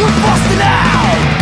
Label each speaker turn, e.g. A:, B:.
A: We're busting out!